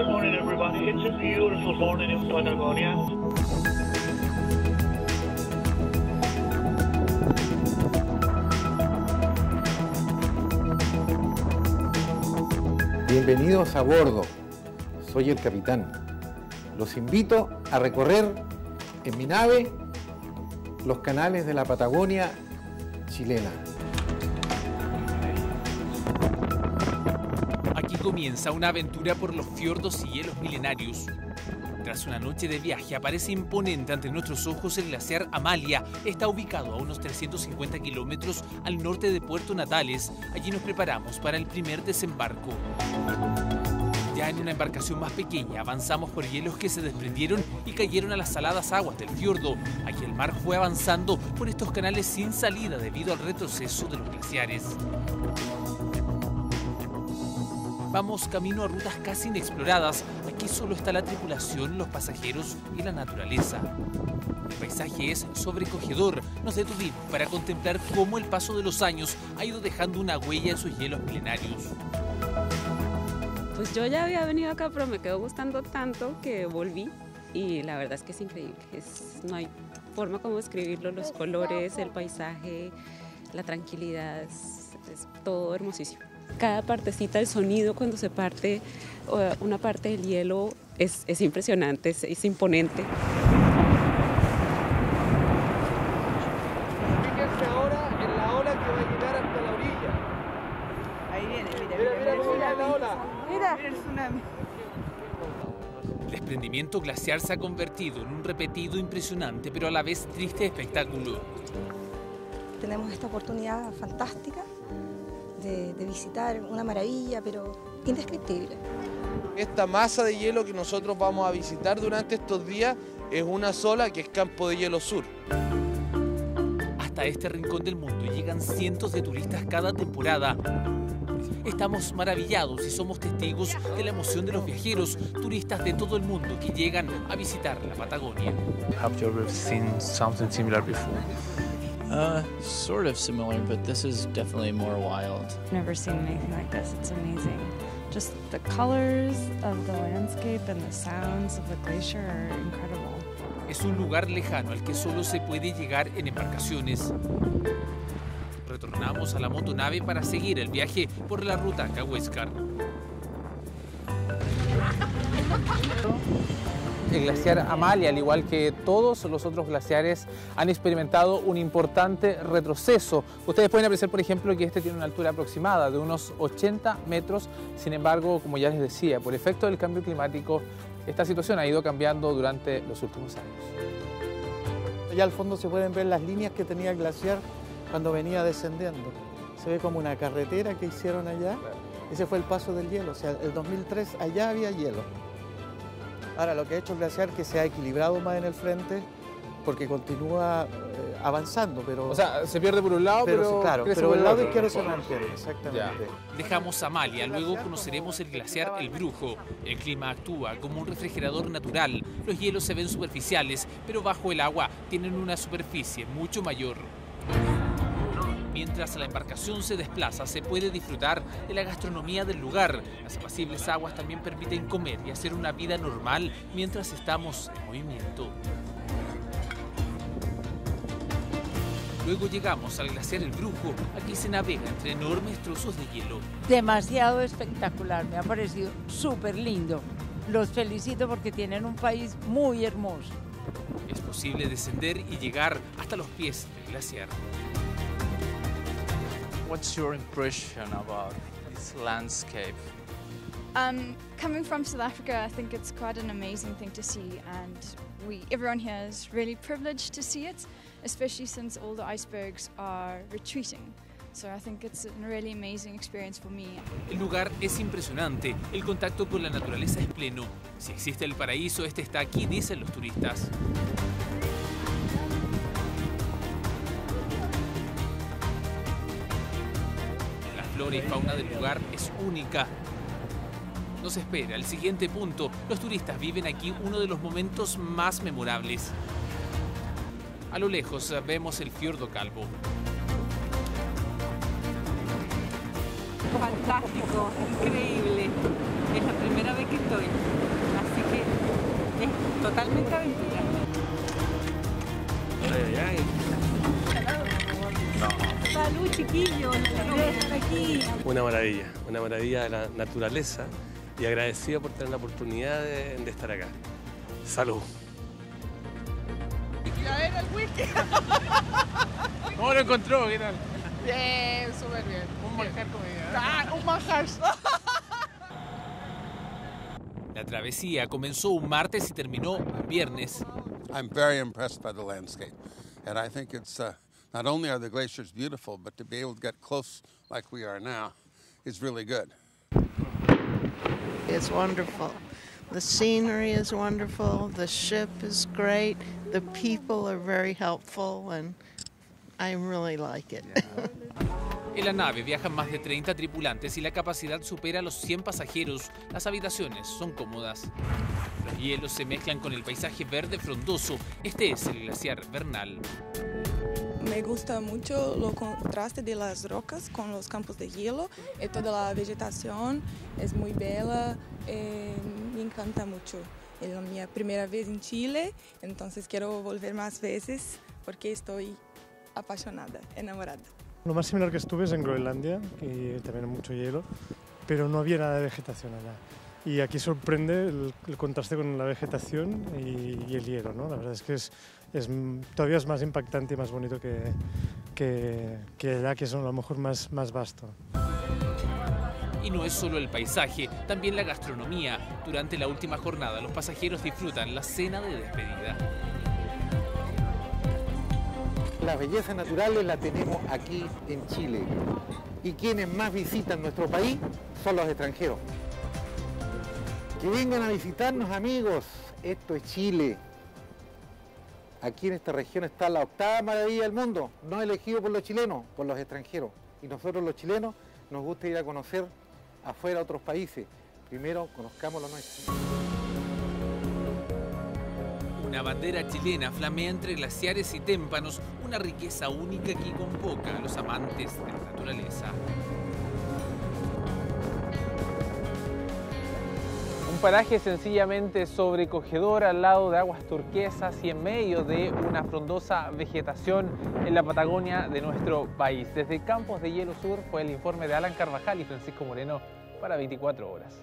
Good morning, everybody. It's a beautiful morning in Patagonia. Bienvenidos a bordo. Soy el capitán. Los invito a recorrer en mi nave los canales de la Patagonia chilena. Comienza una aventura por los fiordos y hielos milenarios. Tras una noche de viaje aparece imponente ante nuestros ojos el glaciar Amalia. Está ubicado a unos 350 kilómetros al norte de Puerto Natales. Allí nos preparamos para el primer desembarco. Ya en una embarcación más pequeña avanzamos por hielos que se desprendieron y cayeron a las saladas aguas del fiordo. Aquí el mar fue avanzando por estos canales sin salida debido al retroceso de los glaciares. Vamos camino a rutas casi inexploradas. Aquí solo está la tripulación, los pasajeros y la naturaleza. El paisaje es sobrecogedor. Nos detuvimos para contemplar cómo el paso de los años ha ido dejando una huella en sus hielos milenarios. Pues yo ya había venido acá, pero me quedó gustando tanto que volví y la verdad es que es increíble. Es, no hay forma como describirlo, los colores, el paisaje, la tranquilidad, es, es todo hermosísimo. Cada partecita, el sonido cuando se parte una parte del hielo es, es impresionante, es, es imponente. Fíjense ahora en la ola que va a llegar hasta la orilla. Ahí viene, mira, Mira, mira cómo viene la ola. Mira, mira el tsunami. El desprendimiento glaciar se ha convertido en un repetido impresionante, pero a la vez triste espectáculo. Tenemos esta oportunidad fantástica de, de visitar una maravilla, pero indescriptible. Esta masa de hielo que nosotros vamos a visitar durante estos días es una sola que es Campo de Hielo Sur. Hasta este rincón del mundo llegan cientos de turistas cada temporada. Estamos maravillados y somos testigos de la emoción de los viajeros, turistas de todo el mundo que llegan a visitar la Patagonia. Have you ever seen something similar before? Uh, sort of similar, but this is definitely more wild. Never seen anything like this. It's amazing. Just the colors of the landscape and the sounds of the glacier are incredible. Es un lugar lejano al que solo se puede llegar en embarcaciones. Retornamos a la motonave para seguir el viaje por la ruta Cahuéscar. El glaciar Amalia, al igual que todos los otros glaciares, han experimentado un importante retroceso. Ustedes pueden apreciar, por ejemplo, que este tiene una altura aproximada de unos 80 metros. Sin embargo, como ya les decía, por efecto del cambio climático, esta situación ha ido cambiando durante los últimos años. Allá al fondo se pueden ver las líneas que tenía el glaciar cuando venía descendiendo. Se ve como una carretera que hicieron allá. Ese fue el paso del hielo. O sea, el 2003 allá había hielo. Ahora lo que ha hecho el glaciar es que se ha equilibrado más en el frente porque continúa eh, avanzando, pero... O sea, se pierde por un lado, pero, claro, crece pero el lado izquierdo se mantiene, exactamente. Ya. Dejamos Amalia, luego conoceremos el glaciar El Brujo. El clima actúa como un refrigerador natural. Los hielos se ven superficiales, pero bajo el agua tienen una superficie mucho mayor. Mientras la embarcación se desplaza, se puede disfrutar de la gastronomía del lugar. Las apacibles aguas también permiten comer y hacer una vida normal mientras estamos en movimiento. Luego llegamos al glaciar El Brujo. Aquí se navega entre enormes trozos de hielo. Demasiado espectacular, me ha parecido súper lindo. Los felicito porque tienen un país muy hermoso. Es posible descender y llegar hasta los pies del glaciar. What's your impression about this landscape? Um, coming from South Africa, I think it's quite an amazing thing to see, and we everyone here is really privileged to see it, especially since all the icebergs are retreating. So I think it's a really amazing experience for me. El lugar es impresionante, el contacto con la naturaleza es pleno. Si existe el paraíso, este está aquí, dicen los turistas. Flora y fauna del lugar es única. Nos espera el siguiente punto. Los turistas viven aquí uno de los momentos más memorables. A lo lejos eh, vemos el fiordo calvo. Fantástico, increíble. Es la primera vez que estoy, así que es totalmente aventura. Salud, chiquillos, aquí. Una maravilla, una maravilla de la naturaleza y agradecido por tener la oportunidad de, de estar acá. Salud. Ya era el whisky. ¿Cómo lo encontró? ¿Qué tal? Bien, súper bien. Un manjar comida. Ah, un manjar. La travesía comenzó un martes y terminó un viernes. I'm very impressed by the landscape, and I think it's uh, not only are the glaciers beautiful, but to be able to get close like we are now is really good. It's wonderful. The scenery is wonderful. The ship is great. The people are very helpful, and I really like it. En la nave viajan más de 30 tripulantes y la capacidad supera los 100 pasajeros. Las habitaciones son cómodas. Los hielos se mezclan con el paisaje verde frondoso. Este es el glaciar Bernal. Me gusta mucho lo contraste de las rocas con los campos de hielo y toda la vegetación es muy bella, eh, me encanta mucho. Es mi primera vez en Chile, entonces quiero volver más veces porque estoy apasionada, enamorada. Lo más similar que estuve es en Groenlandia, y también mucho hielo, pero no había nada de vegetación allá. Y aquí sorprende el, el contraste con la vegetación y, y, el hielo, ¿no? La verdad es que es, es, todavía es más impactante y más bonito que, que, que allá, que es a lo mejor más, más vasto. Y no es solo el paisaje, también la gastronomía. Durante la última jornada los pasajeros disfrutan la cena de despedida. La belleza natural la tenemos aquí en Chile y quienes más visitan nuestro país son los extranjeros. Que vengan a visitarnos amigos, esto es Chile. Aquí en esta región está la octava maravilla del mundo, no elegido por los chilenos, por los extranjeros. Y nosotros los chilenos nos gusta ir a conocer afuera otros países. Primero conozcamos lo nuestro. Una bandera chilena flamea entre glaciares y témpanos, una riqueza única que convoca a los amantes de la naturaleza. Paraje sencillamente sobrecogedor al lado de aguas turquesas y en medio de una frondosa vegetación en la Patagonia de nuestro país. Desde Campos de Hielo Sur fue el informe de Alan Carvajal y Francisco Moreno para 24 horas.